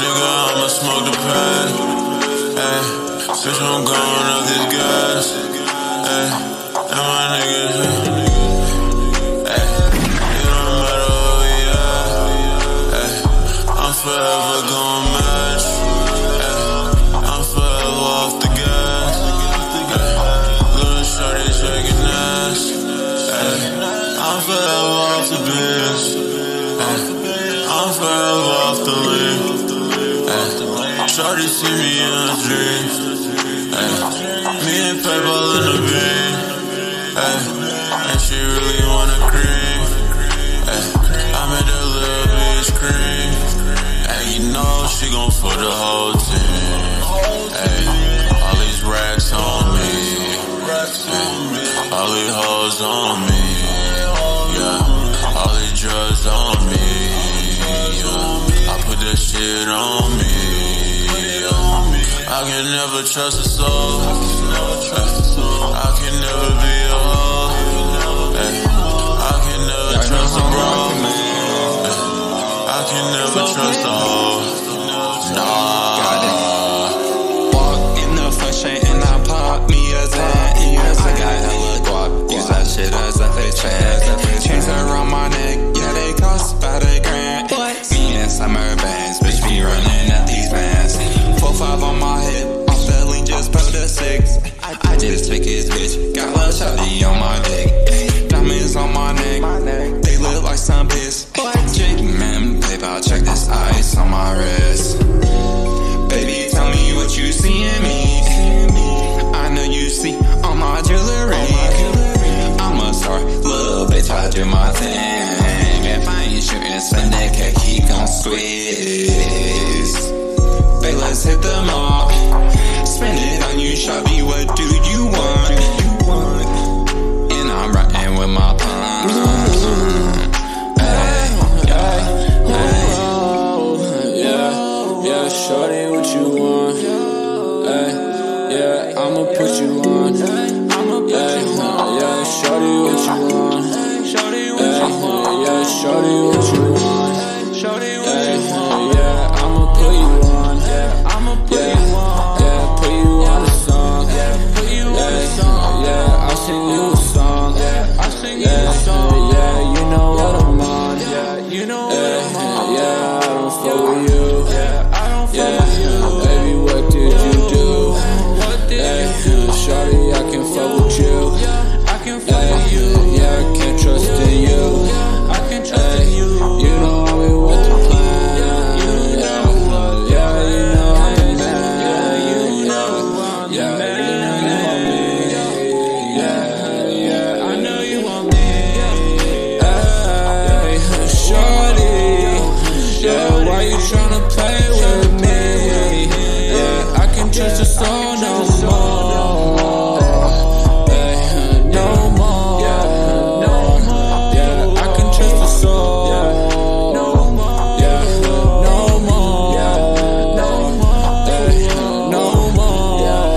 nigga, I'ma smoke the pad. Ay, bitch, I'm going up this gas. Ay, and my niggas. Ay, it don't matter where we at. Ay, I'm forever gon' match. Ay, I'm forever off the gas. Ay, little shorty shaking ass. Ay, I'm forever off the bitch. Ay, I'm forever off the lean. Shorty see me in a dream. Ay, me and Pebble in the beam. Ay, and she really wanna cream. Ay, I made that little bitch scream. Ay, you know she gon' fuck the whole team. Ay, all these racks on me. Ay, all these hoes on me. Yeah, all these drugs on me. Yeah, I put that shit on me. Yeah, I can never trust a soul. I can never be a hoe. I can never trust a. Ay, I can never trust a hoe. Just took his bitch, got a shawty on my dick. Diamonds on my neck, they look like some piss. Jake man, PayPal, check this ice on my wrist. Baby, tell me what you see in me. I know you see all my jewelry. I'm a star, little bitch, I do my thing. If I ain't shooting, send that cake, he gon' squeeze. Babe, let's hit the mall. Yeah, I'ma put you on. Yeah, yeah, shorty, what you want? Yeah, yeah, shorty, what you want? Yeah, I'ma put you on. yeah, I'ma put you on. Yeah, put you on a song. yeah, put you on a song. Yeah, I'll sing you a song. yeah, I'll sing you a song. Yeah, yeah, you know what I'm on. Yeah, You know yeah, I don't fuck with you. tryna play with me. Yeah, I can trust your soul no more. Yeah, no more. Yeah, I can trust soul. No more. No more. No more. Yeah.